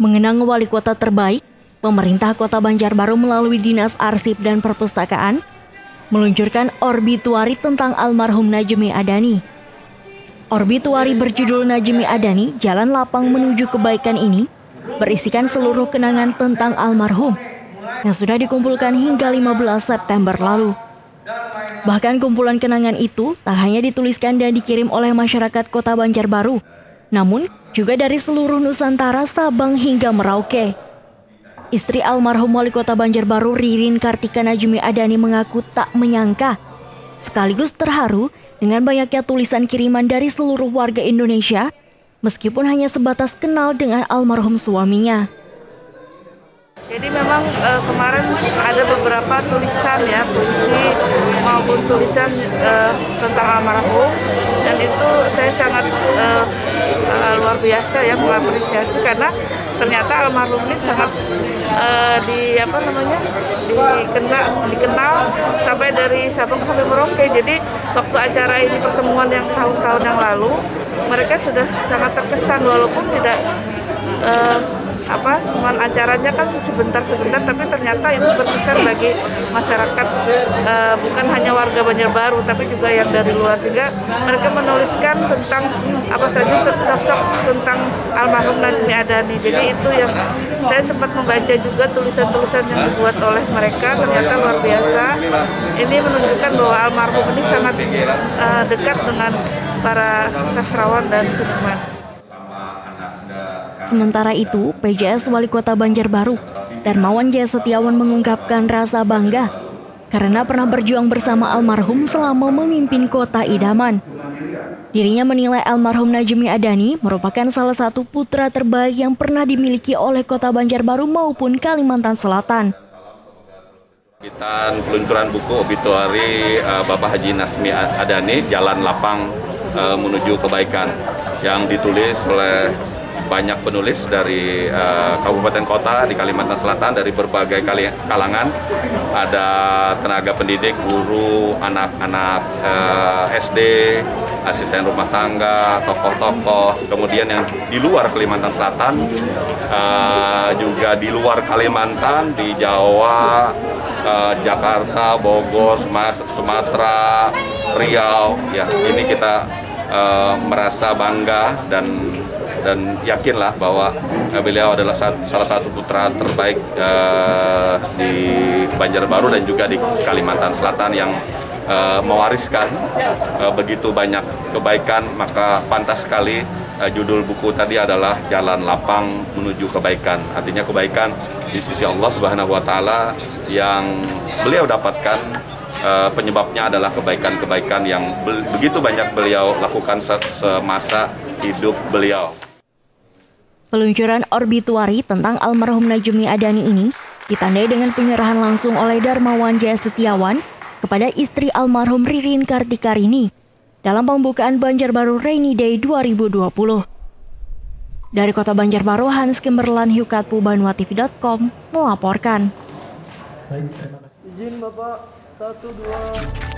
Mengenang wali kota terbaik, pemerintah kota Banjarbaru melalui Dinas Arsip dan Perpustakaan meluncurkan orbituari tentang almarhum Najmi Adani. Orbituari berjudul Najmi Adani, Jalan Lapang Menuju Kebaikan ini berisikan seluruh kenangan tentang almarhum yang sudah dikumpulkan hingga 15 September lalu. Bahkan kumpulan kenangan itu tak hanya dituliskan dan dikirim oleh masyarakat kota Banjarbaru, namun juga dari seluruh Nusantara, Sabang hingga Merauke. Istri almarhum wali kota Banjarbaru Ririn Kartika Najmi Adani mengaku tak menyangka, sekaligus terharu dengan banyaknya tulisan kiriman dari seluruh warga Indonesia, meskipun hanya sebatas kenal dengan almarhum suaminya. Jadi memang e, kemarin ada beberapa tulisan ya, puisi maupun tulisan e, tentang almarhum dan itu saya sangat e, biasa ya mengapresiasi karena ternyata almarhum ini sangat e, di apa namanya dikenal dikenal sampai dari Sabang sampai Merauke. Jadi waktu acara ini pertemuan yang tahun-tahun yang lalu mereka sudah sangat terkesan walaupun tidak e, apa semua acaranya kan sebentar-sebentar tapi ternyata itu berkesan bagi masyarakat uh, bukan hanya warga Banjarbaru tapi juga yang dari luar. Juga mereka menuliskan tentang apa saja sosok tentang almarhum Najmi Adani. Jadi itu yang saya sempat membaca juga tulisan-tulisan yang dibuat oleh mereka ternyata luar biasa. Ini menunjukkan bahwa almarhum ini sangat uh, dekat dengan para sastrawan dan seniman. Sementara itu, PJS Wali Kota Banjarbaru, Darmawan Jaya Setiawan mengungkapkan rasa bangga karena pernah berjuang bersama almarhum selama memimpin kota idaman. Dirinya menilai almarhum Najmi Adani merupakan salah satu putra terbaik yang pernah dimiliki oleh kota Banjarbaru maupun Kalimantan Selatan. Peluncuran buku obituari uh, Bapak Haji Nasmi Adani, Jalan Lapang uh, Menuju Kebaikan, yang ditulis oleh banyak penulis dari uh, kabupaten kota di Kalimantan Selatan dari berbagai kali, kalangan. Ada tenaga pendidik, guru, anak-anak uh, eh, SD, asisten rumah tangga, tokoh-tokoh, kemudian yang di luar Kalimantan Selatan, uh, juga di luar Kalimantan, di Jawa, uh, Jakarta, Bogor, Sumatera, Riau. Ya, ini kita uh, merasa bangga dan dan yakinlah bahwa uh, beliau adalah salah satu putra terbaik uh, di Banjarbaru dan juga di Kalimantan Selatan yang uh, mewariskan uh, begitu banyak kebaikan maka pantas sekali uh, judul buku tadi adalah Jalan Lapang Menuju Kebaikan artinya kebaikan di sisi Allah Subhanahu wa taala yang beliau dapatkan uh, penyebabnya adalah kebaikan-kebaikan yang be begitu banyak beliau lakukan semasa hidup beliau. Peluncuran orbituari tentang almarhum Najmi Adani ini ditandai dengan penyerahan langsung oleh Darmawan Jaya Setiawan kepada istri almarhum Ririn Kartikarini dalam pembukaan Banjarbaru Rainy Day 2020. Dari kota Banjarbaru, Hans Kimberlan Hukatpu Banuatv.com melaporkan. Baik, terima kasih. Izin Bapak, satu, dua...